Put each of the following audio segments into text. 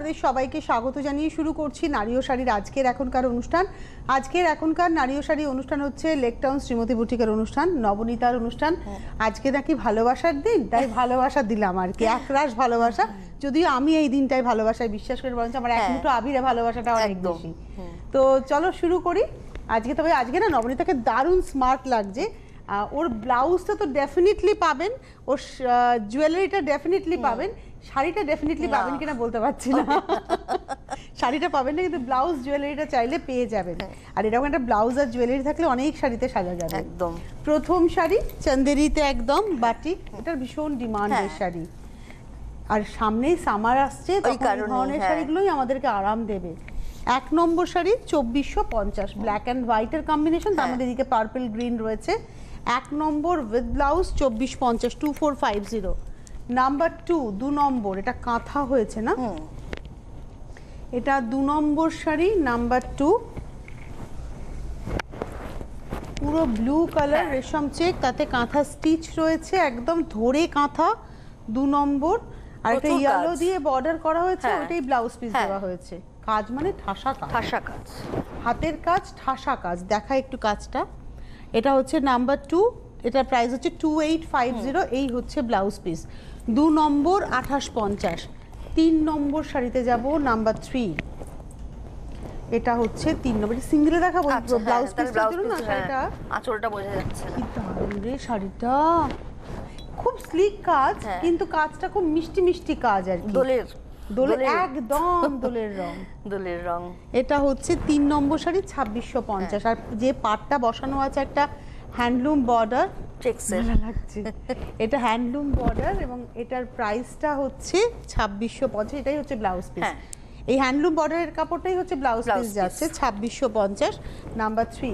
আপনাদের সবাইকে স্বাগত জানিয়ে শুরু করছি নারী ও শাড়ির আজকের এখনকার অনুষ্ঠান। আজকের এখনকার নারী ও শাড়ি অনুষ্ঠান হচ্ছে লেকটাউন শ্রীমতী বুটিকের অনুষ্ঠান নবনীতার অনুষ্ঠান। আজকে নাকি ভালোবাসার দিন তাই ভালোবাসা দিলাম আর কি একরাশ ভালোবাসা। যদিও আমি এই দিনটাই ভালোবাসায় বিশ্বাস করে বরঞ্চ আমার এক হ্যাঁ। মুঠো আবিরে ভালোবাসাটা অনেক। বেশি। তো চলো শুরু করি। আজকে তবে আজকে না নবনীতাকে দারুণ স্মার্ট লাগছে। ওর ব্লাউজটা তো ডেফিনেটলি পাবেন ওর জুয়েলারিটা ডেফিনেটলি পাবেন। শাড়িটা ডেফিনেটলি পাবেন কিনা বলতে পারছি না। শাড়িটা পাবেন না কিন্তু ব্লাউজ জুয়েলারিটা চাইলে পেয়ে যাবেন। আর এরকম একটা ব্লাউজ আর জুয়েলারি থাকলে অনেক শাড়িতে সাজা যাবে। একদম। প্রথম শাড়ি চন্দেরিতে একদম বাটিক এটার ভীষণ ডিমান্ডের হ্যাঁ। শাড়ি। আর সামনেই সামার আসছে ধরনের হ্যাঁ। শাড়িগুলোই আমাদেরকে আরাম দেবে। এক নম্বর শাড়ি চব্বিশশো পঞ্চাশ ব্ল্যাক অ্যান্ড হোয়াইটের কম্বিনেশন তার হ্যাঁ। মধ্যে এদিকে পার্পল গ্রিন রয়েছে। এক নম্বর উইথ ব্লাউজ চব্বিশ পঞ্চাশ two four five zero number two দু নম্বর এটা কাঁথা হয়েছে না? এটা দু নম্বর শাড়ি নাম্বার টু। পুরো ব্লু কালার হ্যাঁ। রেশম চেক তাতে কাঁথা স্টিচ রয়েছে একদম ধরে কাঁথা দু নম্বর। আর এটা ইয়েলো দিয়ে বর্ডার করা হয়েছে হ্যাঁ। ওটাই ব্লাউজ পিস হ্যাঁ। দেওয়া হয়েছে। কাজ মানে ঠাসা কাজ। ঠাসা কাজ। হাতের কাজ ঠাসা কাজ। দেখা একটু কাজটা। এটা হচ্ছে নাম্বার টু। এটার প্রাইস হচ্ছে টু এইট ফাইভ জিরো এই হচ্ছে ব্লাউজ পিস দু নম্বর আঠাশ পঞ্চাশ। তিন নম্বর শাড়িতে যাব নাম্বার থ্রি এটা হচ্ছে তিন নম্বর সিঙ্গেলে দেখাবো আচ্ছা ব্লাউজ ব্লাউজ না পিস শাড়িটা? আঁচলটা বোঝা যাচ্ছে কি দারুণ রে শাড়িটা। খুব স্লিক কাজ হ্যাঁ। কিন্তু কাজটা খুব মিষ্টি মিষ্টি কাজ আর কি। দোলের দোলের। একদম দোলের রং। দোলের রং। এটা হচ্ছে তিন নম্বর শাড়ি ছাব্বিশশো পঞ্চাশ। হ্যাঁ। আর যে পাটটা বসানো আছে একটা হ্যান্ডলুম বর্ডার চেক্সের লাগছে। এটা হ্যান্ডলুম বর্ডার এবং এটার প্রাইসটা হচ্ছে ছাব্বিশশো পঞ্চাশ এটাই হচ্ছে ব্লাউজ পিস হ্যাঁ। এই হ্যান্ডলুম বর্ডারের কাপড়টাই হচ্ছে ব্লাউজ পিস যাচ্ছে ছাব্বিশশো পঞ্চাশ নাম্বার থ্রি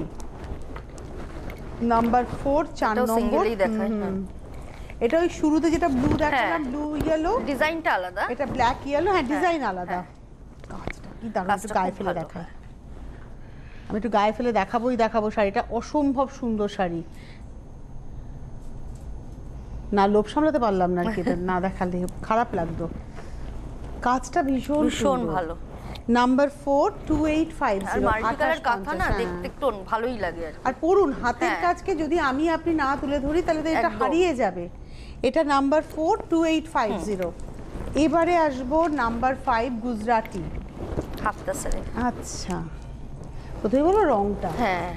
নাম্বার ফোর চার নম্বর। দেখায়, হ্যাঁ। এটা ওই শুরুতে যেটা ব্লু দেখালাম ব্লু ইয়েলো ডিজাইনটা আলাদা। এটা ব্ল্যাক ইয়েলো হ্যাঁ ডিজাইন আলাদা। হ্যাঁ। কাজটা কি দারুণ গায়ে ফেলে দেখাই আমি একটু গায়ে ফেলে দেখাবোই দেখাবো শাড়িটা। অসম্ভব সুন্দর শাড়ি। না লোভ সামলাতে পারলাম না কি না দেখালে খারাপ লাগতো। কাজটা ভীষণ ভীষণ ভালো। Number four two eight five kantha না দেখতে একটু ভালোই লাগে আর পড়ুন হাতের হ্যাঁ। কাজকে যদি আমি আপনি না তুলে ধরি তাহলে তো এটা হারিয়ে যাবে। এটা number four two eight five zero এবারে আসব নাম্বার ফাইভ গুজরাটি। সেরে আচ্ছা। কোথায় বলো রংটা। হ্যাঁ।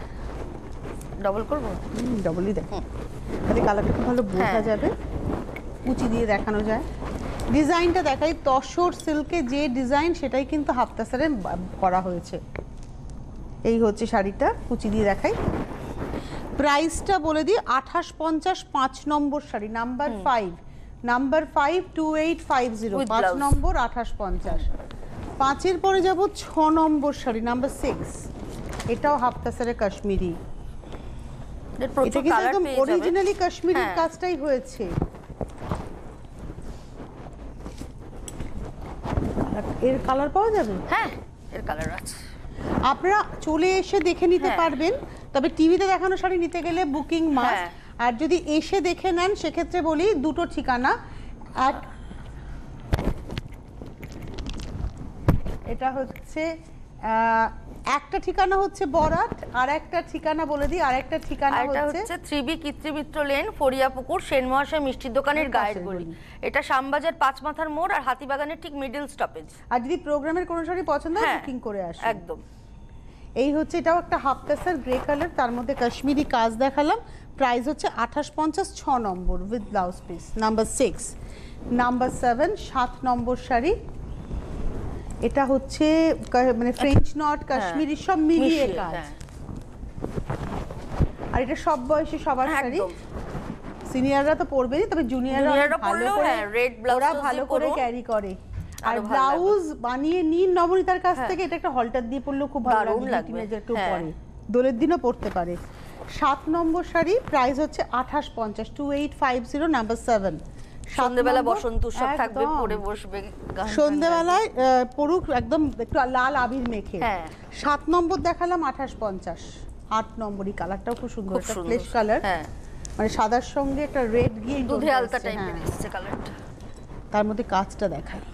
ডবল করব? ডবলই দেখ। তাহলে কালারটা খুব ভালো বোঝা হ্যাঁ। যাবে। কুচি দিয়ে দেখানো যায়। ডিজাইনটা দেখাই তসর সিল্কে যে ডিজাইন সেটাই কিন্তু হাফতা হাফতাসারে করা হয়েছে। এই হচ্ছে শাড়িটা কুচি দিয়ে দেখাই। প্রাইসটা বলে দিই আঠাশ পঞ্চাশ পাঁচ নম্বর sari. Number five number five two eight five zero পাঁচ নম্বর আঠাশ পঞ্চাশ। পাঁচের পরে যাব ছ নম্বর শাড়ি নাম্বার সিক্স এটাও হাফতাসারে কাশ্মীরি। এর এটা কিন্তু একদম অরিজিনালি কাশ্মীরি হ্যাঁ। কাজটাই হয়েছে? এর কালার পাওয়া যাবে? হ্যাঁ এর কালার আছে। আপনারা চলে এসে দেখে নিতে হ্যাঁ। পারবেন তবে টিভিতে দেখানো শাড়ি নিতে গেলে বুকিং মাস্ট হ্যাঁ। আর যদি এসে দেখে নেন সেক্ষেত্রে বলি দুটো ঠিকানা। এক এটা হচ্ছে আহ, একটা ঠিকানা হচ্ছে বরাট আর একটা ঠিকানা বলে দিই আর একটা ঠিকানা হচ্ছে ত্রিবি কৃত্রিমিত্র লেন ফরিয়াপুকুর সেন মহাশয় মিষ্টির দোকানের গায়ের গলি। এটা শ্যামবাজার পাঁচ মাথার মোড় আর হাতিবাগানের ঠিক মিডল স্টপেজ আর যদি প্রোগ্রামের কোনো শাড়ি পছন্দ হয় হ্যাঁ বুকিং করে আসুন। একদম। এই হচ্ছে এটাও একটা হাফ পেসার গ্রে কালার তার মধ্যে কাশ্মীরি কাজ দেখালাম। প্রাইস হচ্ছে আঠাশ পঞ্চাশ ছ নম্বর with blouse piece number six number seven সাত নম্বর শাড়ি। এটা হচ্ছে মানে ফ্রেঞ্চ নট কাশ্মীরি সব মিলিয়ে কাজ। হ্যাঁ। আর এটা সব বয়সে সবার শাড়ি। একদম। সিনিয়ররা তো পরবেনই তবে জুনিয়ররা ভালো করে হ্যাঁ, touse ভালো করে ক্যারি করে। আর ব্লাউজ বানিয়ে নিন নবনীতার কাছ হ্যাঁ। থেকে। এটা একটা হলটার দিয়ে পরলেও খুব ভালো টিনেজার কেউ হ্যাঁ। পরে। দোলের দিনও পরতে পারে। সাত নম্বর শাড়ি প্রাইস হচ্ছে আঠাশ পঞ্চাশ two eight five zero number seven সন্ধ্যেবেলা বসন্ত উৎসব থাকবে পরে বসবে সন্ধ্যেবেলায় পড়ুক একদম একটু লাল আবির মেখে। হ্যাঁ। সাত নম্বর দেখালাম আঠাশ পঞ্চাশ। আট নম্বরই কালারটাও খুব সুন্দর একটা ফ্লেশ কালার হ্যাঁ। মানে সাদার সঙ্গে একটা রেড গিয়ে দুধে আলতা টাইপের এসেছে কালারটা তার মধ্যে কাজটা দেখায়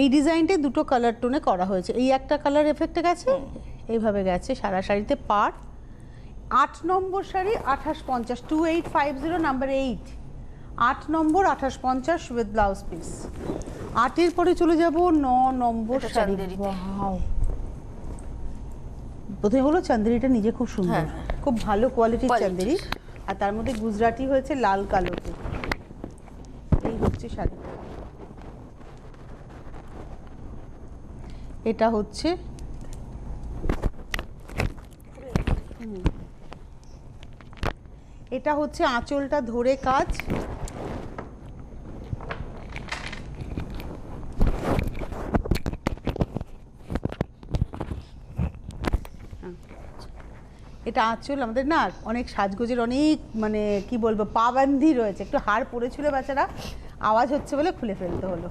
এই ডিজাইনটা দুটো কালার টোনে করা হয়েছে। এই একটা কালার এফেক্টে গেছে এইভাবে গেছে সারা শাড়িতে পার আট নম্বর শাড়ি আঠাশ পঞ্চাশ two eight five zero number eight আট নম্বর আঠাশ পঞ্চাশ উইথ ব্লাউজ পিস আটের পরে চলে যাব ন নম্বর শাড়ি প্রথমে হলো চান্দেরিটা নিজে খুব সুন্দর। হ্যাঁ। খুব ভালো কোয়ালিটির। চান্দেরি। আর তার মধ্যে গুজরাটি হয়েছে লাল কালোতে। এই হচ্ছে শাড়ি। এটা হচ্ছে হুম। এটা হচ্ছে আঁচলটা ধরে কাজ। এটা আঁচল আমাদের না অনেক সাজগোজের অনেক মানে কি বলব পাবান্ধি রয়েছে। একটু হাড় পড়েছিল বেচারা আওয়াজ হচ্ছে বলে খুলে ফেলতে হলো।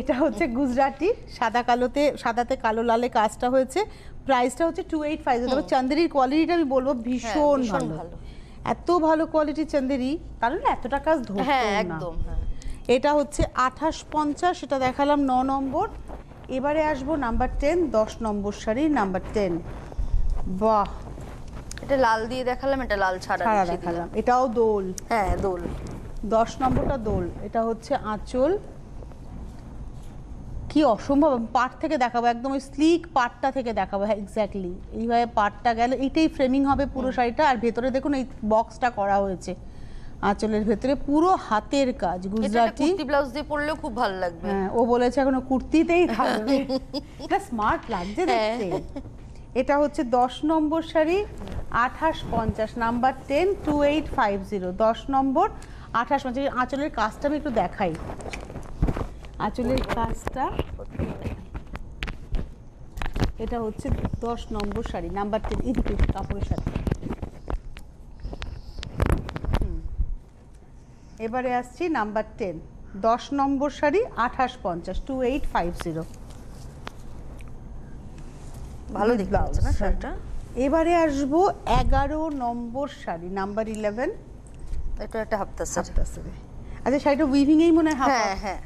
এটা হচ্ছে গুজরাটি সাদা কালোতে সাদাতে কালো লালে কাজটা হয়েছে। প্রাইসটা হচ্ছে টু এইট ফাইভ তবে চান্দেরির কোয়ালিটিটা আমি বলব ভীষণ ভালো। ভালো। এত ভালো কোয়ালিটি চান্দেরি কারণ কাজ ধরতো হ্যাঁ একদম হ্যাঁ। এটা হচ্ছে আঠাশ পঞ্চাশ এটা দেখালাম ন নম্বর। এবারে আসব নাম্বার টেন দশ নম্বর শাড়ি নাম্বার টেন বাহ! এটা লাল দিয়ে দেখালাম এটা লাল ছাড়া ছাড়া দেখালাম। এটাও দোল। হ্যাঁ দোল। দশ নম্বরটা দোল। এটা হচ্ছে আঁচল। কি অসম্ভব পাট থেকে দেখাবো একদম ওই স্লিক পাটটা থেকে দেখাবো হ্যাঁ এক্স্যাক্টলি এইভাবে পাটটা গেল এইটাই ফ্রেমিং হবে পুরো শাড়িটা আর ভেতরে দেখুন এই বক্সটা করা হয়েছে। আঁচলের ভেতরে পুরো হাতের কাজ গুজরাটি। কুর্তি ব্লাউজ দিয়ে পরলেও খুব ভালো লাগবে। হ্যাঁ ও বলেছে এখনও কুর্তিতেই থাকবে। এটা স্মার্ট লাগছে হ্যাঁ। দেখতে। এটা হচ্ছে দশ নম্বর শাড়ি আঠাশ পঞ্চাশ number ten two eight five zero দশ নম্বর আঠাশ পঞ্চাশ আঁচলের কাজটা আমি একটু দেখাই। আঁচলের কাজটা এটা হচ্ছে দশ নম্বর শাড়ি নাম্বার টেন এদিকে কাপড়ের শাড়ি। এবারে আসছি নাম্বার টেন দশ নম্বর শাড়ি আঠাশ পঞ্চাশ টু এইট ফাইভ জিরো ভালো দেখতে হচ্ছে না শাড়িটা? এবারে আসব এগারো নম্বর শাড়ি নাম্বার ইলেভেন এটা একটা হাফতা সেট আচ্ছা শাড়িটা উইভিংয়েই মনে হয় হ্যাঁ হ্যাঁ।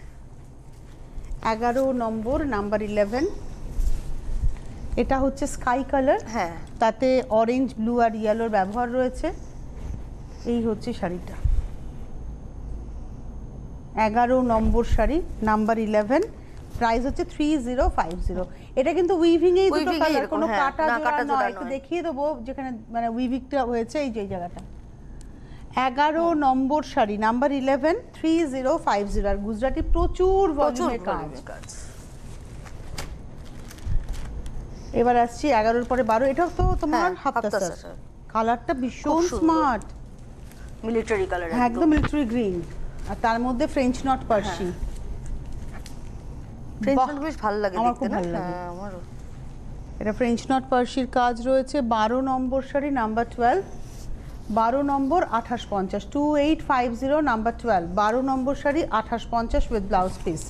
এগারো নম্বর নাম্বার ইলেভেন এটা হচ্ছে স্কাই কালার হ্যাঁ। তাতে অরেঞ্জ ব্লু আর ইয়েলোর ব্যবহার রয়েছে। এই হচ্ছে শাড়িটা। এগারো নম্বর শাড়ি নাম্বার ইলেভেন প্রাইস হচ্ছে থ্রি জিরো ফাইভ জিরো এটা কিন্তু উইভিং এই দুটো কালার কোনো হ্যাঁ, কাটা জোড়া কাটা নয়। একটু দেখিয়ে দেবো যেখানে মানে উইভিংটা হয়েছে এই যে জায়গাটা। এগারো নম্বর sari number eleven three zero five zero আর গুজরাটি প্রচুর ভলিউমের কাজ। এবার আসছি এগারোর পরে বারো। এটাও তো তোমার হ্যাঁ, হাফতা স্যার। কালারটা ভীষণ স্মার্ট মিলিটারি কালার হ্যাঁ একদম। মিলিটারি গ্রিন আর তার মধ্যে French knot Parsi. French knot বেশ ভালো লাগে আমার খুব ভালো লাগে। হ্যাঁ আমারও। এটা ফ্রেঞ্চ নট পার্সির কাজ রয়েছে। বারো নম্বর শাড়ি নাম্বার টুয়েলভ বারো নম্বর আঠাশ পঞ্চাশ two eight five zero number twelve বারো নম্বর শাড়ি আঠাশ পঞ্চাশ উইথ ব্লাউজ পিস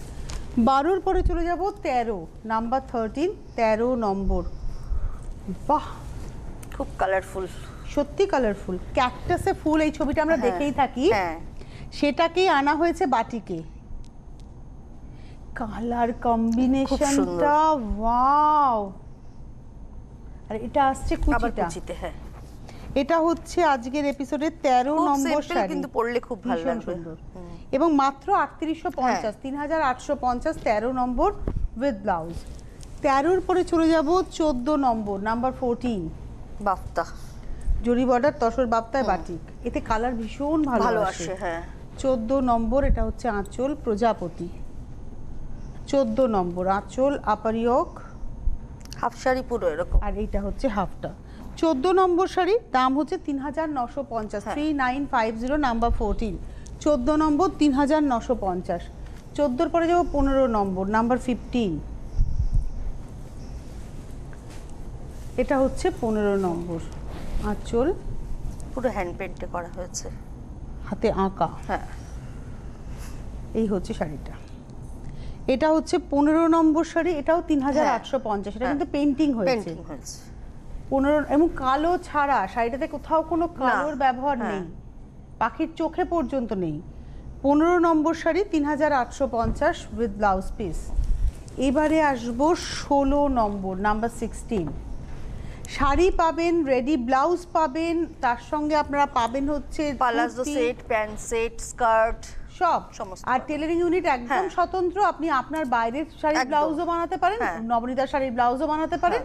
বারোর পরে চলে যাব তেরো নাম্বার থার্টিন তেরো নম্বর। বাহ! খুব কালারফুল সত্যি কালারফুল ক্যাকটাসে ফুল এই ছবিটা আমরা দেখেই থাকি। হ্যাঁ। সেটাকেই আনা হয়েছে বাটিকে। কালার কম্বিনেশনটা ওয়াও আর এটা আসছে কুচিটা। কুচিতে হ্যাঁ। এটা হচ্ছে আজকের এপিসোডের তেরো খুব নম্বর simple শাড়ি। কিন্তু পড়লে খুব ভালো লাগবে। সুন্দর। এবং মাত্র আটত্রিশশো পঞ্চাশ তিন হাজার আটশো পঞ্চাশ তেরো নম্বর উইথ ব্লাউজ তেরোর পরে চলে যাব চোদ্দ নম্বর নাম্বার ফোরটিন বাফতা জরি বর্ডার তসর বাপ্তায় বাটিক এতে কালার ভীষণ ভালো আসে হ্যাঁ। চোদ্দ নম্বর এটা হচ্ছে আঁচল প্রজাপতি। চোদ্দ নম্বর আঁচল আপারিয়ক। হাফ শাড়ি পুরো এরকম। আর এইটা হচ্ছে হাফটা। চোদ্দ নম্বর শাড়ি দাম হচ্ছে তিন হাজার নশো পঞ্চাশ। Three nine five zero number fourteen চোদ্দ নম্বর তিন হাজার নশো পঞ্চাশ। চোদ্দোর পরে যাব পনেরো নম্বর নাম্বার ফিফটিন এটা হচ্ছে পনেরো নম্বর। আঁচল। পুরো হ্যান্ড পেন্টে করা হয়েছে। হাতে আঁকা। হ্যাঁ। এই হচ্ছে শাড়িটা। এটা হচ্ছে পনেরো নম্বর শাড়ি এটাও তিন হাজার। আটশো পঞ্চাশ এটা হ্যাঁ। কিন্তু পেন্টিং হয়েছে। পনেরো এবং কালো ছাড়া শাড়িটাতে কোথাও কোনো কালোর ব্যবহার হ্যাঁ। নেই। পাখির চোখে পর্যন্ত নেই। পনেরো নম্বর শাড়ি তিন হাজার আটশো পঞ্চাশ উইথ ব্লাউজ পিস এবারে আসব ষোলো নম্বর নাম্বার সিক্সটিন শাড়ি পাবেন রেডি ব্লাউজ পাবেন তার সঙ্গে আপনারা পাবেন হচ্ছে palazzo set pant set skirt সব। সমস্ত। আর টেলারিং ইউনিট একদম হ্যাঁ। স্বতন্ত্র আপনি আপনার বাইরের শাড়ির ব্লাউজও বানাতে পারেন হ্যাঁ। নবনীতার শাড়ির ব্লাউজও বানাতে পারেন।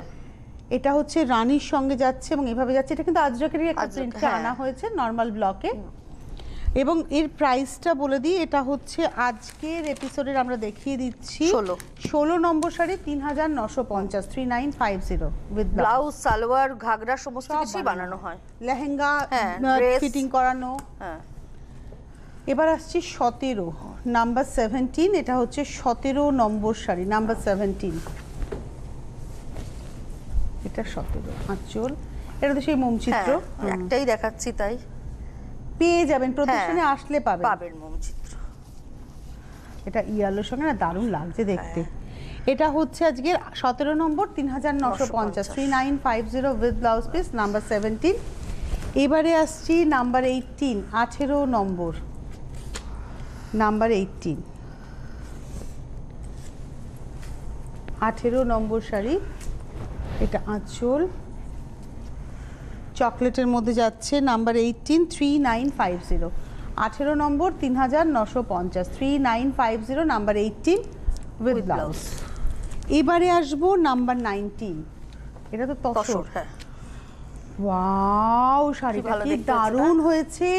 এটা হচ্ছে রানীর সঙ্গে যাচ্ছে এবং এভাবে যাচ্ছে। এটা কিন্তু আজরাকেরই একটা আজরাক, প্রিন্টে হ্যাঁ। আনা হয়েছে নর্মাল ব্লকে এবং এর প্রাইসটা বলে দিই এটা হচ্ছে আজকের এপিসোডের আমরা দেখিয়ে দিচ্ছি 16 ষোলো নম্বর শাড়ি তিন হাজার নশো পঞ্চাশ three nine five zero with blouse salwar ghagra সমস্ত কিছুই বানানো। হয়। লেহেঙ্গা হ্যাঁ, ফিটিং করানো। হ্যাঁ। এবার আসছি সতেরো নাম্বার সেভেন্টিন এটা হচ্ছে সতেরো নম্বর শাড়ি নাম্বার সেভেন্টিন এটা সতেরো। আঁচল। এটা তো সেই মোম চিত্র হ্যাঁ, একটাই দেখাচ্ছি তাই। পেয়ে যাবেন প্রতিষ্ঠানে আসলে পাবেন। পাবেন মোম চিত্র এটা ইয়ালোর সঙ্গে না দারুণ লাগছে দেখতে। হ্যাঁ। এটা হচ্ছে আজকের সতেরো নম্বর তিন হাজার নশো পঞ্চাশ। Three nine five zero with blouse piece number seventeen এবারে আসছি নাম্বার এইটিন আঠেরো নম্বর। নাম্বার এইটিন আঠেরো নম্বর শাড়ি। এটা আঁচল। চকলেটের মধ্যে যাচ্ছে number eighteen three nine five zero আঠেরো নম্বর তিন হাজার নশো পঞ্চাশ। Three nine five zero number eighteen with blouse এবারে আসব নাম্বার নাইনটিন এটা তো তসর। হ্যাঁ। ওয়াও শাড়িটা কি দারুণ হয়েছে।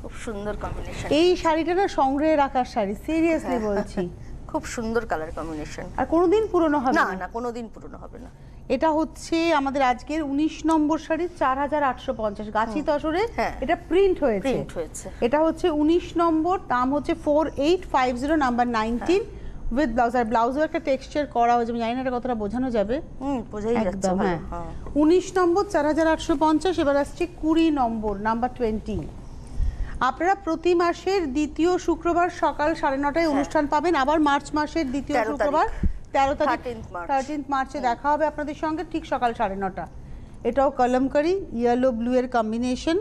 খুব সুন্দর কম্বিনেশন এই শাড়িটা না সংগ্রহে রাখার শাড়ি সিরিয়াসলি হ্যাঁ। বলছি। খুব সুন্দর কালার কম্বিনেশন আর কোনোদিন পুরনো হবে না। না কোনোদিন পুরনো হবে না। এটা হচ্ছে আমাদের আজকের উনিশ নম্বর শাড়ি চার হাজার আটশো পঞ্চাশ। গাছি তসরে হ্যাঁ। এটা প্রিন্ট হয়েছে। এটা হচ্ছে উনিশ নম্বর দাম হচ্ছে four eight five zero number nineteen with blouse আর ব্লাউজের একটা টেক্সচার করা হয়েছে জানি না এটা কতটা বোঝানো যাবে। একদম হ্যাঁ। হ্যাঁ। উনিশ নম্বর চার হাজার আটশো পঞ্চাশ এবার আসছে কুড়ি নম্বর নাম্বার টোয়েন্টি আপনারা প্রতি মাসের দ্বিতীয় শুক্রবার সকাল সাড়ে নটায় হ্যাঁ। অনুষ্ঠান পাবেন আবার মার্চ মাসের দ্বিতীয় শুক্রবার তেরো তারিখ 13th March। থার্টিন্থ মার্চে দেখা হবে আপনাদের সঙ্গে ঠিক সকাল সাড়ে নটা। এটাও কলমকারি ইয়েলো ব্লু এর কম্বিনেশন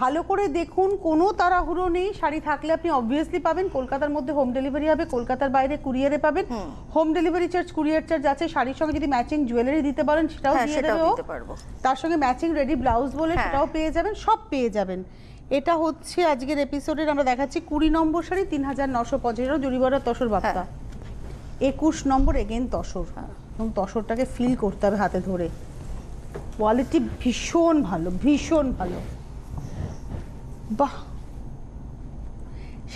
ভালো করে দেখুন কোনো তাড়াহুড়ো নেই। শাড়ি থাকলে আপনি অবভিয়াসলি পাবেন। কলকাতার মধ্যে হোম ডেলিভারি হবে কলকাতার বাইরে কুরিয়ারে পাবেন। Home. Delivery charge courier charge আছে। শাড়ির সঙ্গে যদি ম্যাচিং জুয়েলারি দিতে পারেন সেটাও হ্যাঁ দিয়ে দেবে। তার সঙ্গে ম্যাচিং রেডি ব্লাউজ বলে হ্যাঁ। সেটাও পেয়ে যাবেন সব পেয়ে যাবেন। এটা হচ্ছে আজকের এপিসোডের আমরা দেখাচ্ছি কুড়ি নম্বর শাড়ি তিন হাজার নশো পঞ্চাশ এটাও জুড়িবরা তসর বাপ্তা হ্যাঁ। একুশ নম্বর এগেন তসর। এবং তসরটাকে ফিল করতে হবে হাতে ধরে। কোয়ালিটি ভীষণ ভালো ভীষণ ভালো। বাহ!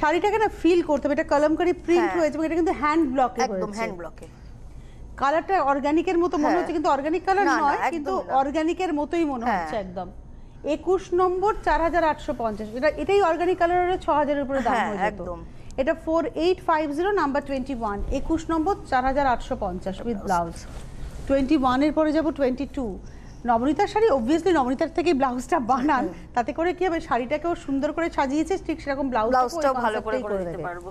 শাড়িটাকে না ফিল করতে হবে। এটা কলমকারি প্রিন্ট হ্যাঁ। হয়েছে এটা কিন্তু হ্যান্ড ব্লকে একদম হ্যান্ড ব্লকে কালারটা অর্গানিকের মতো মনে হ্যাঁ। হচ্ছে কিন্তু অর্গানিক কালার নয় কিন্তু অর্গানিকের মতোই মনে হ্যাঁ। হচ্ছে একদম। একুশ নম্বর চার হাজার আটশো পঞ্চাশ। এটা এটাই অর্গানিক কালারের ছ হাজারের উপরে দাম একদম। এটা four eight five zero number twenty one একুশ নম্বর চার হাজার আটশো পঞ্চাশ উইথ ব্লাউজ টোয়েন্টি ওয়ানের পরে যাব টোয়েন্টি টু নবনীতার শাড়ি অবভিয়াসলি নবনীতার থেকে ব্লাউজটা বানান। তাতে করে কি হবে শাড়িটাকেও সুন্দর করে সাজিয়েছে ঠিক সেরকম ব্লাউজ ব্লাউজটাও ভালো করে করে দিতে পারব।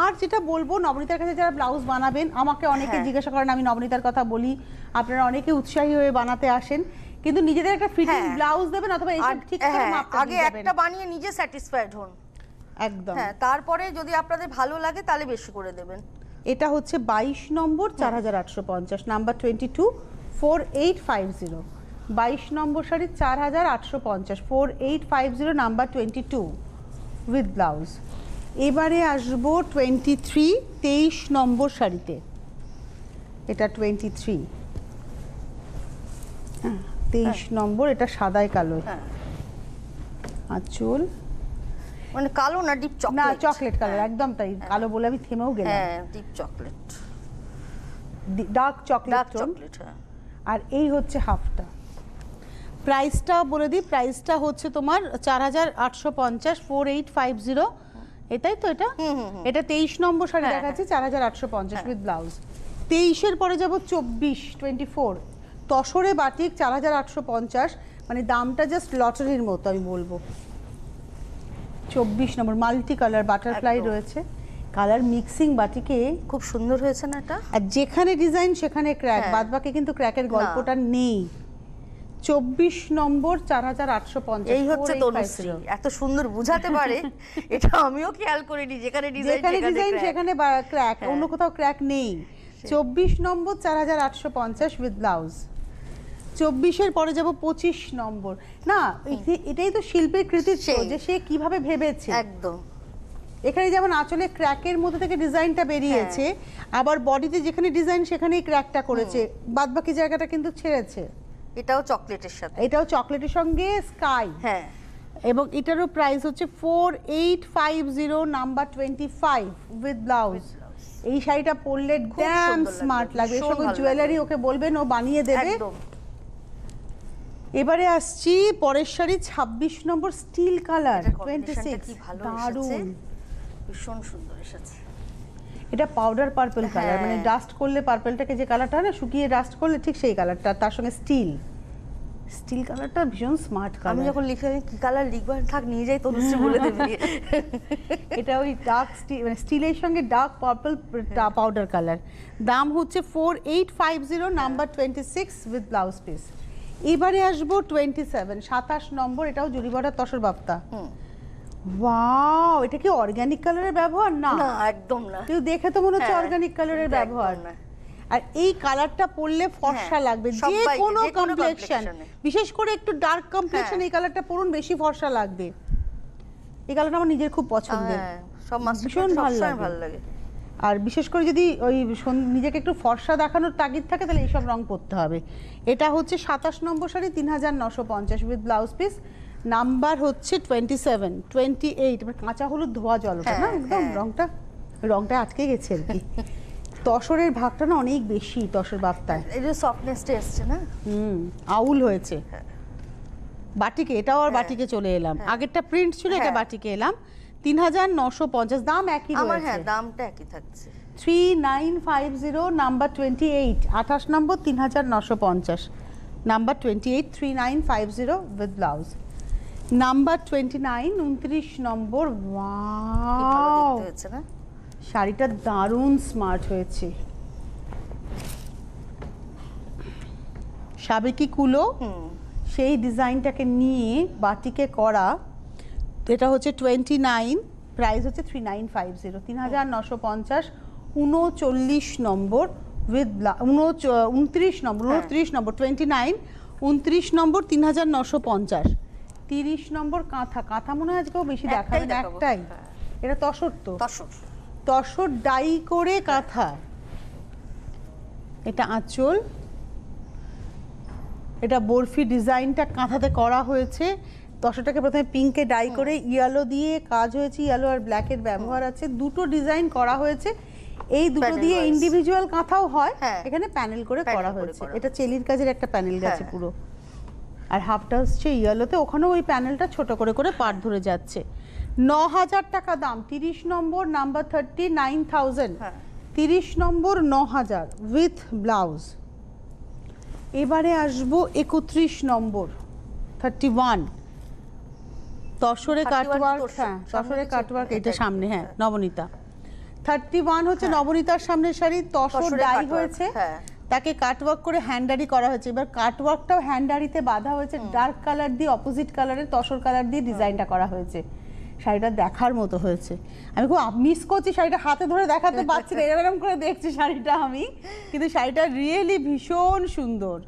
আর যেটা বলব নবনীতার কাছে যারা ব্লাউজ বানাবেন আমাকে অনেকে হ্যাঁ। জিজ্ঞাসা করেন আমি নবনীতার কথা বলি আপনারা অনেকে উৎসাহী হয়ে বানাতে আসেন কিন্তু নিজেদের একটা ফিটিং হ্যাঁ। ব্লাউজ দেবেন অথবা আর- ঠিক করে হ্যাঁ, আগে একটা বানিয়ে নিজে স্যাটিসফাইড হন। একদম। হ্যাঁ তারপরে যদি আপনাদের ভালো লাগে তাহলে বেশি করে দেবেন। এটা হচ্ছে বাইশ নম্বর চার হাজার আটশো পঞ্চাশ number twenty two four eight five zero. বাইশ নম্বর শাড়ি চার হাজার আটশো পঞ্চাশ four eight five zero number twenty two with blouse. এবারে আসব টোয়েন্টি থ্রি তেইশ নম্বর শাড়িতে। এটা টোয়েন্টি থ্রি। তেইশ নম্বর এটা সাদায় কালো হ্যাঁ। আঁচল মানে কালো না ডিপ চকলেট না চকলেট কালার একদম তাই কালো বলে আমি থেমেও গেলাম। হ্যাঁ deep chocolate dark chocolate dark chocolate হ্যাঁ। আর এই হচ্ছে হাফটা প্রাইসটা বলে দিই প্রাইসটা হচ্ছে তোমার চার হাজার আটশো পঞ্চাশ ফোর এইট ফাইভ জিরো এটাই তো এটা? হুম, হুম, হুম। এটা তেইশ নম্বর শাড়ি হ্যাঁ, দেখাচ্ছে চার হাজার আটশো পঞ্চাশ হ্যাঁ। উইথ ব্লাউজ তেইশের পরে যাব চব্বিশ টোয়েন্টি ফোর তসরে বাটিক চার হাজার আটশো পঞ্চাশ মানে দামটা জাস্ট লটারির মতো আমি বলব। চব্বিশ নম্বর মাল্টি কালার বাটারফ্লাই রয়েছে। কালার মিক্সিং বাটিকে খুব সুন্দর হয়েছে না এটা? আর যেখানে ডিজাইন সেখানে ক্র্যাক হ্যাঁ। বাদ বাকি কিন্তু ক্র্যাকের গল্পটা নেই। চব্বিশ নম্বর চার হাজার আটশো পঞ্চাশ এই হচ্ছে তনুশ্রী। এত সুন্দর বুঝাতে পারে। এটা আমিও খেয়াল করিনি যেখানে ডিজাইন ডিজাইন সেখানে ক্র্যাক। অন্য কোথাও ক্র্যাক নেই। চব্বিশ নম্বর চার হাজার আটশো পঞ্চাশ উইথ ব্লাউজ চব্বিশের পরে যাব পঁচিশ নম্বর। না এটাই তো শিল্পের কৃতিত্ব। যে সে কীভাবে ভেবেছে। একদম। এখানে যেমন আঁচলে ক্র্যাকের মধ্যে থেকে ডিজাইনটা বেরিয়েছে হ্যাঁ। আবার বডিতে যেখানে ডিজাইন সেখানেই ক্র্যাকটা করেছে। বাদ বাকি জায়গাটা কিন্তু ছেড়েছে। এটাও চকলেটের সাথে। এটাও চকলেটের সঙ্গে স্কাই। হ্যাঁ। এবং এটারও প্রাইস হচ্ছে four eight five zero number twenty five with blouse. এই শাড়িটা পরলে ড্যাম স্মার্ট লাগবে। সঙ্গে জুয়েলারি ওকে বলবেন ও বানিয়ে দেবে। এবারে আসছি পরের শাড়ি ছাব্বিশ নম্বর স্টিল কালার টোয়েন্টি সিক্স দারুণ। ভীষণ সুন্দর এসেছে। এটা পাউডার পার্পল কালার মানে। ডাস্ট করলে পার্পলটাকে যে কালারটা হয় না শুকিয়ে ডাস্ট করলে ঠিক সেই কালারটা তার সঙ্গে স্টিল স্টিল কালারটা ভীষণ স্মার্ট কালার আমি যখন লিখে আমি কি কালার লিখব? থাক নিয়ে যাই তনুশ্রী বলে দেবে। এটা ওই ডার্ক স্টিল মানে স্টিলের সঙ্গে ডার্ক পার্পল পাউডার কালার দাম হচ্ছে four eight five zero number twenty six with blouse piece এবারে আসব টোয়েন্টি সেভেন সাতাশ নম্বর এটাও জুড়িবটার তসর বাপ্তা। ওয়াও এটা কি অর্গানিক কালারের ব্যবহার? না। না একদম না। কেউ দেখে তো মনে হচ্ছে হ্যাঁ, অর্গানিক কালারের একদম ব্যবহার। না। আর এই কালারটা পরলে ফর্সা হ্যাঁ, লাগবে। যে কোনো কমপ্লেকশন বিশেষ করে একটু ডার্ক কমপ্লেকশন হ্যাঁ। এই কালারটা পরুন বেশি ফর্সা লাগবে। এই কালারটা আমার নিজের খুব পছন্দের। হ্যাঁ সব মাস্টার ভীষণ ভালো লাগে। আর বিশেষ করে যদি ওই নিজেকে একটু ফর্সা দেখানোর তাগিদ থাকে তাহলে এইসব রং পরতে হবে। এটা হচ্ছে সাতাশ নম্বর শাড়ি তিন হাজার নশো পঞ্চাশ উইথ ব্লাউজ পিস নাম্বার হচ্ছে টোয়েন্টি সেভেন টোয়েন্টি এইট মানে কাঁচা হলুদ ধোয়া জল ওটা না? হ্যাঁ, একদম হ্যাঁ। রংটা রংটা আটকে গেছে আর কি। তসরের ভাগটা না অনেক বেশি তসর বাপ্তায়। এই যে সফটনেসটা এসছে না? হুম আউল হয়েছে। বাটিকে এটাও আর বাটিকে চলে এলাম। আগেরটা প্রিন্ট ছিল এটা হ্যাঁ। বাটিকে এলাম। তিন হাজার নশো পঞ্চাশ দাম একই আমার হ্যাঁ দামটা একই থাকছে। Three nine five zero number twenty eight আঠাশ নম্বর তিন হাজার নশো পঞ্চাশ number twenty eight three nine five zero with blouse number twenty nine উনত্রিশ নম্বর শাড়িটা দারুণ স্মার্ট হয়েছে। সাবেকি কুলো সেই ডিজাইনটাকে নিয়ে বাটিকে করা এটা হচ্ছে টোয়েন্টি নাইন প্রাইস হচ্ছে থ্রি নাইন ফাইভ জিরো তিন হাজার নশো পঞ্চাশ উনচল্লিশ নম্বর উইথ উনত্রিশ নম্বর হ্যাঁ। উনত্রিশ নম্বর টোয়েন্টি নাইন উনত্রিশ নম্বর তিন হাজার নশো পঞ্চাশ তিরিশ নম্বর কাঁথা কাঁথা মনে হয় আজকেও বেশি না দেখাবো। একটাই হ্যাঁ। এটা তসর তো তসর ডাই করে কাঁথা এটা আঁচল এটা বরফি ডিজাইনটা কাঁথাতে করা হয়েছে তসরটাকে প্রথমে পিঙ্কে ডাই করে ইয়েলো দিয়ে কাজ হয়েছে ইয়েলো আর ব্ল্যাকের ব্যবহার আছে। দুটো ডিজাইন করা হয়েছে। এই দুটো দিয়ে ইন্ডিভিজুয়াল কাঁথাও হয়। হ্যাঁ। এখানে প্যানেল করে করা হয়েছে। এটা চেলির কাজের একটা প্যানেল গেছে হ্যাঁ। পুরো। আর হাফটা হচ্ছে ইয়েলোতে। ওখানেও ওই প্যানেলটা ছোট করে করে পার ধরে যাচ্ছে। ন হাজার টাকা দাম। তিরিশ নম্বর নাম্বার থার্টি নাইন থাউজেন্ড। তিরিশ নম্বর ন হাজার উইথ ব্লাউজ এবারে আসব একত্রিশ নম্বর থার্টি ওয়ান তসরে 31 কাটওয়ার্ক। হ্যাঁ তসরে কাটওয়ার্ক এটা সামনে হ্যাঁ হ্যাঁ। নবনীতা। থার্টি ওয়ান হচ্ছে নবনীতার সামনের শাড়ি তসর ডাই হয়েছে। হ্যাঁ। তাকে কাটওয়ার্ক করে হ্যান্ডারি করা হয়েছে। এবার কাটওয়ার্কটাও হ্যান্ডারিতে বাঁধা হয়েছে ডার্ক কালার দিয়ে অপোজিট কালারের তসর কালার দিয়ে ডিজাইনটা করা হয়েছে। শাড়িটা দেখার মতো হয়েছে। আমি খুব মিস করছি শাড়িটা হাতে ধরে দেখাতে পারছি না এরকম করে দেখছি শাড়িটা আমি। কিন্তু শাড়িটা রিয়েলি ভীষণ সুন্দর।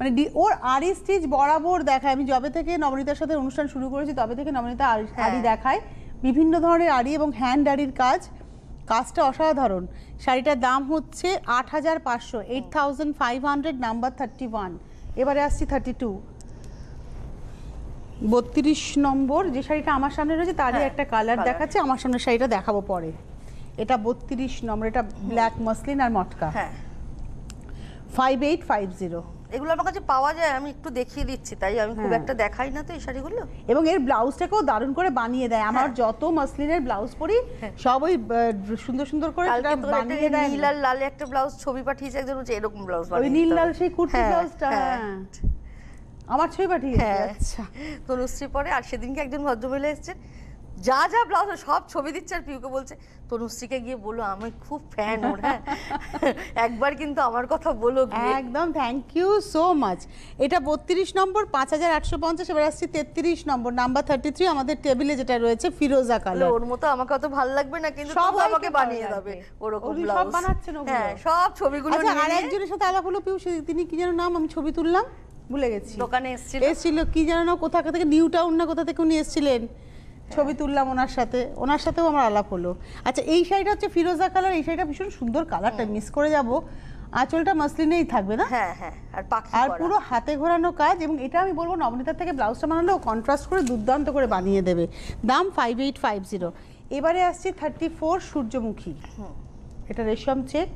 মানে ডি- ওর আরি স্টিচ বরাবর দেখায়। আমি যবে থেকে নবনীতার সাথে অনুষ্ঠান শুরু করেছি তবে থেকে নবনীতা আরি- হ্যাঁ। দেখায়। বিভিন্ন ধরনের আরি এবং হ্যান্ড আরির কাজ। কাজটা অসাধারণ। শাড়িটার দাম হচ্ছে আট হাজার পাঁচশো eight thousand five hundred number thirty one এবারে আসছি থার্টি টু বত্রিশ নম্বর যে শাড়িটা আমার সামনে রয়েছে তারই হ্যাঁ, একটা কালার দেখাচ্ছে। আমার সামনে শাড়িটা দেখাবো পরে। এটা বত্রিশ নম্বর এটা ব্ল্যাক মসলিন আর মটকা। হ্যাঁ। ফাইভ এইট ফাইভ জিরো এগুলো আমার কাছে পাওয়া যায় আমি একটু দেখিয়ে দিচ্ছি তাই আমি খুব হ্যাঁ। একটা দেখাই না তো এই শাড়িগুলো। এবং এর ব্লাউজটাকেও দারুণ করে বানিয়ে দেয়। আমার হ্যাঁ। যত মসলিনের ব্লাউজ পরি সব ওই সুন্দর সুন্দর করে বানিয়ে দেয়। নীল আর লালে একটা ব্লাউজ ছবি পাঠিয়েছে একজন হচ্ছে এরকম ব্লাউজ ওই নীল লাল সেই কুর্তি হ্যাঁ, ব্লাউজটা হ্যাঁ। হ্যাঁ। আমার ছবি পাঠিয়েছে হ্যাঁ। আচ্ছা। তনুশ্রী পরে আর সেদিনকে একজন ভদ্রমহিলা এসেছেন যা যা ব্লাউজ সব ছবি দিচ্ছে আর পিউকে বলছে তনুশ্রীকে গিয়ে বলো আমি খুব ফ্যান ওর হ্যাঁ। একবার কিন্তু আমার কথা বলো একদম থ্যাংক ইউ সো মাচ এটা বত্রিশ নম্বর পাঁচ হাজার আটশো পঞ্চাশ এবার আসছি তেত্রিশ নম্বর। নাম্বার থার্টি থ্রি আমাদের টেবিলে যেটা রয়েছে ফিরোজা কালার ওর মতো আমাকে অত ভালো লাগবে না কিন্তু সব আমাকে বানিয়ে দেবে ওরকম সব বানাচ্ছেন হ্যাঁ সব ছবিগুলো আচ্ছা আর একজনের সাথে আলাপ হলো পিউ সে- তিনি কি যেন নাম আমি ছবি তুললাম? ভুলে গেছি। দোকানে এসেছিল। এসেছিল কি যেন না কোথা থেকে নিউ টাউন না কোথা থেকে উনি এসেছিলেন? ছবি তুললাম ওনার সাথে। ওনার সাথেও আমার আলাপ হলো। আচ্ছা এই শাড়িটা হচ্ছে ফিরোজা কালার এই শাড়িটা ভীষণ সুন্দর কালারটা মিস করে যাব। আঁচলটা মাসলিনেই থাকবে না? হ্যাঁ হ্যাঁ আর পাখি আর পুরো হাতে ঘোরানো কাজ এবং এটা আমি বলব নবনীতার থেকে ব্লাউজটা বানালেও কন্ট্রাস্ট করে দুর্দান্ত করে বানিয়ে দেবে। দাম ফাইভ এইট ফাইভ জিরো এবারে আসছি থার্টি ফোর সূর্যমুখী এটা রেশম চেক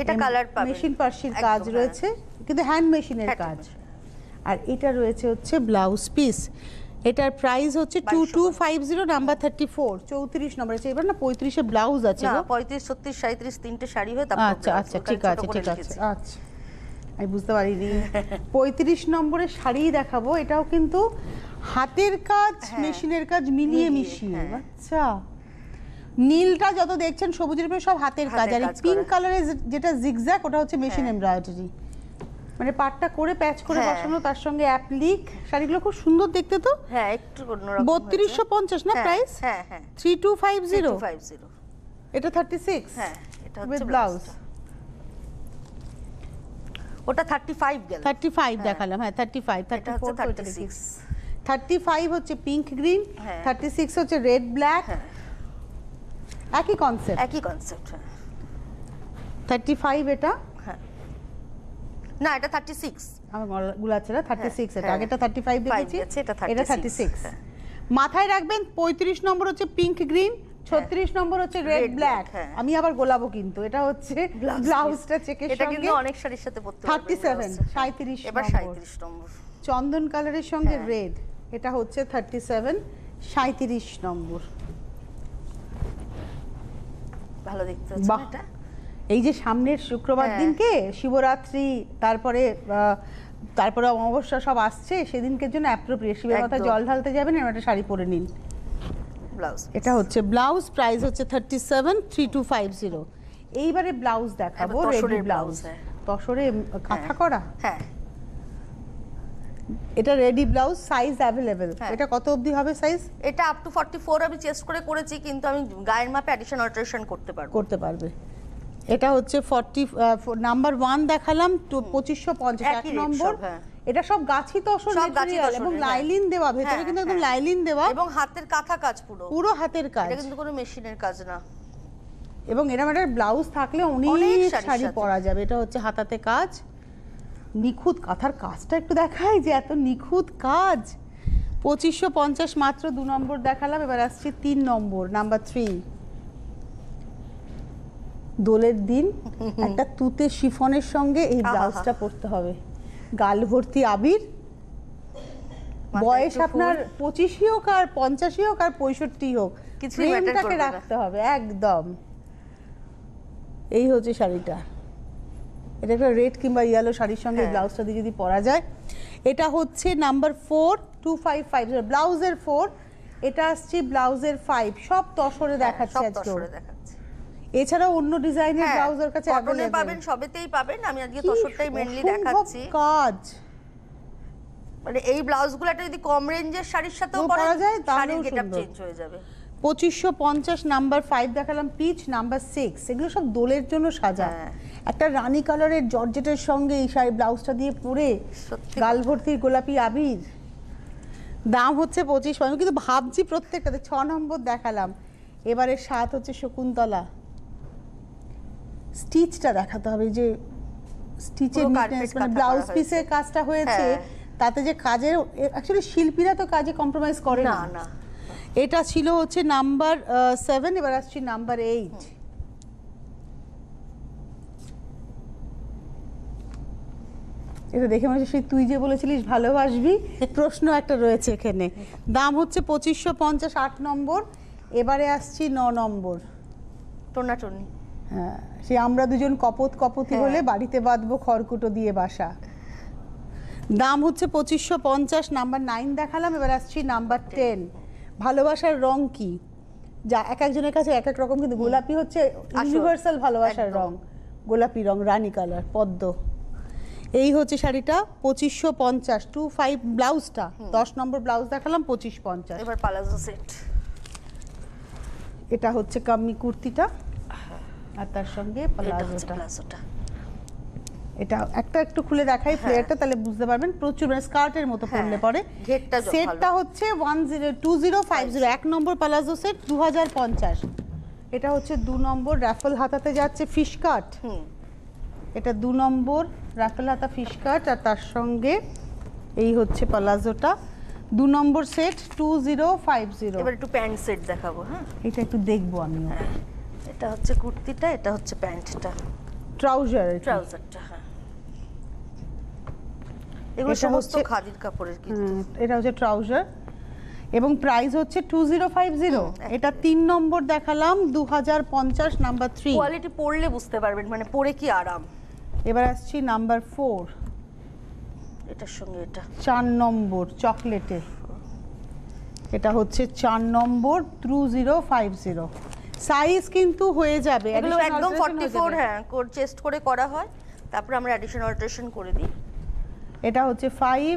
এটা কালার মেশিন পার্সির কাজ রয়েছে। কিন্তু হ্যান্ড মেশিনের কাজ। আর এটা রয়েছে হচ্ছে ব্লাউজ পিস এটার প্রাইস হচ্ছে two two five zero number thirty four চৌত্রিশ নম্বর আছে। এবার না পঁয়ত্রিশে ব্লাউজ আছে। পঁয়ত্রিশ ছত্রিশ সাঁত্রিশ তিনটে শাড়ি হয় তারপর আচ্ছা আচ্ছা ঠিক আছে ঠিক আছে। আচ্ছা। আমি বুঝতে পারিনি। পঁয়ত্রিশ নম্বরের শাড়ি দেখাবো। এটাও কিন্তু হাতের কাজ হ্যাঁ, মেশিনের কাজ মিলিয়ে মিশিয়ে। হ্যাঁ। আচ্ছা। নীলটা যত দেখছেন সবুজের উপরে সব হাতের কাজ। আর পিঙ্ক। কালারের যেটা জিগজ্যাক ওটা হচ্ছে মেশিন হ্যাঁ। এমব্রয়ডারি মানে পাটটা করে প্যাচ করে হ্যাঁ। বসানো তার সঙ্গে অ্যাপ্লিক শাড়িগুলো খুব সুন্দর দেখতে তো? হ্যাঁ একটু অন্যরকম বত্রিশশো পঞ্চাশ না প্রাইস হ্যাঁ হ্যাঁ। Three two five zero five zero এটা থার্টি সিক্স হ্যাঁ এটা হচ্ছে ব্লাউজ ওটা থার্টি ফাইভ গেল। Thirty five. দেখালাম হ্যাঁ thirty five thirty four thirty six thirty five হচ্ছে পিঙ্ক গ্রিন। থার্টি সিক্স হচ্ছে রেড ব্ল্যাক হ্যাঁ। একই কনসেপ্ট একই কনসেপ্ট থার্টি ফাইভ এটা না এটা থার্টি সিক্স আমার গলা- গুলাচ্ছে না? থার্টি হ্যাঁ, সিক্স এটা হ্যাঁ। আগেটা থার্টি ফাইভ দেখেছি। এটা এটা 36 থার্টি সিক্স হ্যাঁ। মাথায় রাখবেন পঁয়ত্রিশ নম্বর হচ্ছে পিঙ্ক গ্রিন ছত্রিশ নম্বর হচ্ছে রেড ব্ল্যাক। আমি আবার গোলাবো কিন্তু এটা হচ্ছে ব্লাউজটা চেকের এটা কিন্তু অনেক শাড়ির সাথে পড়তে থার্টি সেভেন ব্লাউজটা। সাঁত্রিশ এবার নম্বর। সাঁত্রিশ নম্বর। চন্দন কালারের সঙ্গে। রেড এটা হচ্ছে থার্টি সেভেন সাঁত্রিশ নম্বর। ভালো দেখতে হচ্ছে এটা? এই যে সামনের শুক্রবার হ্যাঁ। দিনকে শিবরাত্রি তারপরে তারপরে অমাবস্যা সব আসছে সেদিনকের জন্য অ্যাপ্রোপ্রিয়েট শিবের একদম। জল ঢালতে যাবেন এরকম একটা শাড়ি পরে নিন ব্লাউজ এটা হচ্ছে ব্লাউজ প্রাইস হচ্ছে thirty seven three two five zero এইবারে ব্লাউজ দেখাবো রেডি ব্লাউজ হ্যাঁ। তসরে কাঁথা। করা হ্যাঁ এটা রেডি ব্লাউজ সাইজ অ্যাভেলেবেল। এটা কত অবধি হবে সাইজ এটা আপ টু ফর্টি ফোর আমি চেস্ট করে করেছি কিন্তু আমি গায়ের মাপে অ্যাডিশন অল্টারেশন করতে পারব করতে পারবে এটা হচ্ছে ফর্টি নাম্বার ওয়ান দেখালাম পঁচিশশো পঞ্চাশ এক নম্বর। হ্যাঁ। এটা সব গাছি তসর সব গাছি মেটেরিয়াল তসরের, এবং হ্যাঁ। লাইলিন দেওয়া ভেতরে হ্যাঁ, কিন্তু একদম। লাইলিন দেওয়া। এবং হাতের কাঁথা কাজ পুরো। পুরো হাতের কাজ। এটা কিন্তু কোনো মেশিনের কাজ না। এবং এরকম একটা ব্লাউজ থাকলে অনেক শাড়ি পরা যাবে। এটা হচ্ছে হাতাতে কাজ। নিখুঁত কাঁথার কাজটা একটু দেখাই যে এত নিখুঁত কাজ। পঁচিশশো পঞ্চাশ মাত্র দু নম্বর দেখালাম এবার আসছে তিন নম্বর নাম্বার থ্রি দোলের দিন একটা তুতে শিফনের সঙ্গে এই ব্লাউজটা পরতে হবে। গাল ভর্তি আবির। বয়স আপনার। পঁচিশই হোক আর পঞ্চাশই হোক আর পঁয়ষট্টি হোক প্রেমটাকে রাখতে হবে একদম। এই হচ্ছে শাড়িটা। এটা একটা রেড কিংবা ইয়েলো শাড়ির সঙ্গে হ্যাঁ। ব্লাউজটা দিয়ে যদি পরা যায়। এটা হচ্ছে number four two five five ব্লাউজের ফোর এটা আসছে ব্লাউজের ফাইভ সব তসরে দেখাচ্ছে হ্যাঁ, সব আজকে এছাড়াও অন্য ডিজাইনের ব্লাউজের ব্লাউজ ওর কাছে কটনে পাবেন সবেতেই পাবেন আমি আজকে তসরটাই মেনলি দেখাচ্ছি। কাজ। মানে এই ব্লাউজগুলো একটা যদি কম রেঞ্জের শাড়ির সাথেও পরা যায়, তাহলে গেটআপ চেঞ্জ হয়ে যাবে। পঁচিশশো পঞ্চাশ নাম্বার ফাইভ দেখালাম পিচ নাম্বার সিক্স এগুলো সব দোলের জন্য সাজা। হ্যাঁ। একটা রানী কালারের জর্জেটের সঙ্গে এই শাড়ি ব্লাউজটা দিয়ে পরে সত্যি। গাল ভর্তি গোলাপি আবির। দাম হচ্ছে পঁচিশ আমি কিন্তু ভাবছি প্রত্যেকটাতে। ছ নম্বর দেখালাম। এবারে সাত হচ্ছে শকুন্তলা। স্টিচটা দেখাতে হবে যে স্টিচের carpet মানে ব্লাউজ পিসের কাজটা হয়েছে হ্যাঁ। তাতে যে কাজের অ্যাকচুয়ালি শিল্পীরা তো কাজে কম্প্রোমাইজ করে না এটা ছিল হচ্ছে নাম্বার সেভেন এবার আসছি নাম্বার এইট এটা দেখে মনে হচ্ছে তুই যে বলেছিলিস ভালোবাসবি? প্রশ্ন একটা রয়েছে এখানে। দাম হচ্ছে পঁচিশশো পঞ্চাশ আট নম্বর এবারে আসছি ন নম্বর। টোনাটনি হ্যাঁ সে আমরা দুজন কপত কপতি হ্যাঁ। হলে বাড়িতে বাঁধবো খড়কুটো দিয়ে বাসা। দাম হচ্ছে পঁচিশশো পঞ্চাশ নাম্বার নাইন দেখালাম এবার আসছি নাম্বার টেন ভালোবাসার রং কি? যা এক একজনের কাছে এক এক রকম কিন্তু গোলাপি হচ্ছে ইউনিভার্সাল ভালোবাসার। রং। গোলাপি রং রানী কালার পদ্ম। এই হচ্ছে শাড়িটা পঁচিশশো পঞ্চাশ টু ফাইভ ব্লাউজটা। দশ নম্বর ব্লাউজ দেখালাম পঁচিশ পঞ্চাশ। এবার পালাজো সেট। এটা হচ্ছে কামি কুর্তিটা। আর তার সঙ্গে প্লাজোটা প্লাজোটা এটা একটা একটু খুলে দেখাই ফ্লেয়ারটা তাহলে বুঝতে পারবেন। প্রচুর মানে স্কার্টের মতো হ্যাঁ, পড়লে পরে সেটটা হচ্ছে one zero two zero five zero এক নম্বর পালাজো সেট দু হাজার পঞ্চাশ এটা হচ্ছে দু নম্বর র্যাফেল হাতাতে যাচ্ছে ফিশ কাট এটা দু নম্বর রাফেল হাতা ফিশ কাট আর তার সঙ্গে এই হচ্ছে পালাজোটা দু নম্বর set two zero five zero এবার একটু প্যান্ট সেট দেখাবো হ্যাঁ? এটা একটু দেখব আমিও। এটা হচ্ছে কুর্তিটা এটা হচ্ছে প্যান্টটা। ট্রাউজার ট্রাউজারটা হ্যাঁ। এগুলো সমস্ত খাদির কাপড়ের কিন্তু। এটা হচ্ছে ট্রাউজার এবং প্রাইস হচ্ছে টু জিরো ফাইভ জিরো এটা তিন নম্বর দেখালাম দু হাজার পঞ্চাশ নাম্বার থ্রি কোয়ালিটি পরলে বুঝতে পারবেন মানে পরে কি আরাম। এবার আসছি নাম্বার ফোর এটার সঙ্গে এটা। চার নম্বর চকলেটে এটা হচ্ছে চার নম্বর two zero five zero size কিন্তু হয়ে যাবে এগুলো একদম alteration ফর্টি হয়ে ফোর যাবে। হ্যাঁ চেস্ট করে করা হয়। তারপর আমরা অ্যাডিশন অল্টারেশন করে দিই। এটা হচ্ছে ফাইভ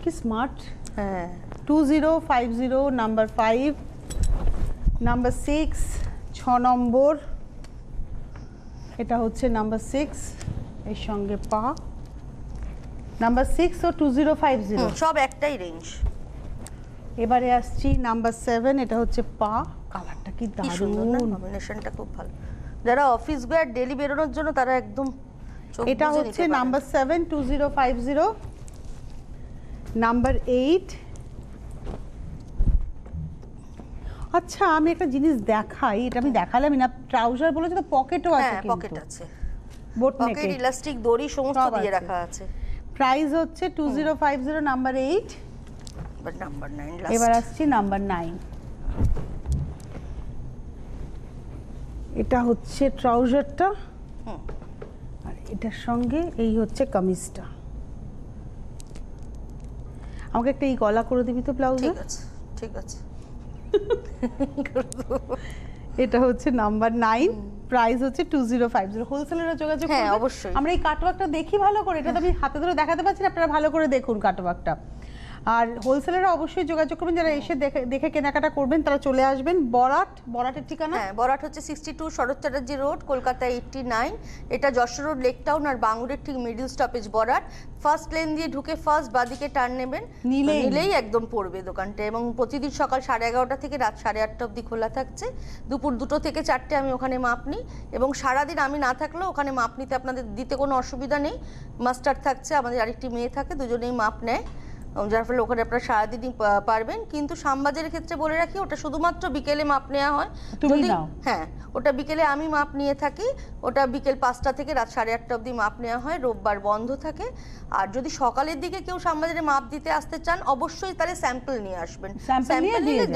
কি স্মার্ট হ্যাঁ। Two zero five zero number five number six ছ নম্বর। এটা হচ্ছে নাম্বার সিক্স এর সঙ্গে পা। নাম্বার সিক্স ও টু জিরো ফাইভ জিরো সব একটাই রেঞ্জ এবারে আসছি নাম্বার সেভেন এটা হচ্ছে পা। কি দারুণ। কম্বিনেশনটা খুব ভালো। যারা অফিস ওয়্যার ডেলি বেরোনোর জন্য তারা একদম এটা হচ্ছে number seven two zero five zero number eight আচ্ছা আমি একটা জিনিস দেখাই এটা আমি দেখালামই না ট্রাউজার বলেছে তো পকেটও আছে হ্যাঁ পকেট আছে। বোট পকেট ইলাস্টিক দড়ি সমস্ত দিয়ে রাখা আছে। প্রাইস হচ্ছে two zero five zero number eight but number nine এবার লাস্ট আসছি নাম্বার নাইন এটা হচ্ছে ট্রাউজারটা। আর এটার সঙ্গে এই হচ্ছে কামিজটা। আমাকে একটা এই গলা করে দিবি তো ব্লাউজে? ঠিক আছে ঠিক আছে। এটা হচ্ছে নাম্বার নাইন। প্রাইস হচ্ছে টু জিরো ফাইভ জিরো। হোলসেলের যোগাযোগ হ্যাঁ, অবশ্যই। আমরা এই কাটওয়ার্কটা দেখি ভালো করে। এটা তো আমি হাতে ধরে দেখাতে পারছি না। আপনারা ভালো করে দেখুন কাটওয়ার্কটা আর হোলসেলাররা অবশ্যই যোগাযোগ করবেন যারা এসে দেখে দেখে কেনাকাটা করবেন তারা চলে আসবেন বরাট বরাটের ঠিকানা? হ্যাঁ বরাট হচ্ছে sixty two Sarat Chatterjee road Kolkata eighty nine এটা যশোর রোড লেক টাউন আর বাঙ্গুরের ঠিক middle stoppage Barat. First lane দিয়ে ঢুকে ফার্স্ট বাদিকে টার্ন নেবেন। নিলেই। নিলেই একদম পড়বে দোকানটা এবং প্রতিদিন সকাল সাড়ে এগারোটা থেকে রাত সাড়ে আটটা অবধি খোলা থাকছে। দুপুর দুটো থেকে চারটে আমি ওখানে মাপ নিই এবং সারাদিন আমি না থাকলেও ওখানে মাপ নিতে আপনাদের দিতে কোনো অসুবিধা নেই। মাস্টার থাকছে আমাদের আরেকটি মেয়ে থাকে দুজনেই মাপ নেয়। যার ফলে ওখানে আপনারা সারাদিনই পারবেন। কিন্তু শ্যামবাজারের ক্ষেত্রে বলে রাখি ওটা শুধুমাত্র বিকেলে মাপ নেওয়া হয়। যদি- হ্যাঁ ওটা বিকেলে আমি মাপ নিয়ে থাকি। ওটা বিকেল পাঁচটা থেকে রাত সাড়ে আটটা অবধি মাপ নেওয়া হয়। রোববার বন্ধ থাকে। আর যদি সকালের দিকে কেউ শ্যামবাজারে মাপ দিতে আসতে চান অবশ্যই তাহলে স্যাম্পল নিয়ে আসবেন।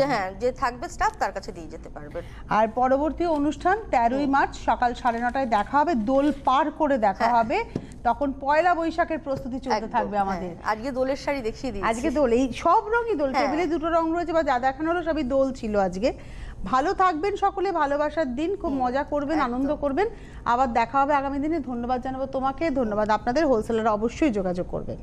হ্যাঁ যে থাকবে স্টাফ তার কাছে দিয়ে যেতে পারবেন। আর পরবর্তী অনুষ্ঠান তেরোই মার্চ সকাল সাড়ে নটায় দেখা হবে। দোল পার করে দেখা হ্যাঁ। হবে। তখন পয়লা বৈশাখের প্রস্তুতি চলতে থাকবে হ্যাঁ। আমাদের। আজকে দোলের শাড়ি দেখিয়ে দিই আজকে দোল এই সব রঙই দোল হ্যাঁ। টেবিলে দুটো রং রয়েছে বা যা দেখানো হলো সবই দোল ছিল আজকে। ভালো থাকবেন সকলে ভালোবাসার দিন খুব মজা করবেন আনন্দ করবেন। আবার দেখা হবে আগামী দিনে। ধন্যবাদ জানাব তোমাকে ধন্যবাদ আপনাদের। হোলসেলাররা অবশ্যই যোগাযোগ করবেন।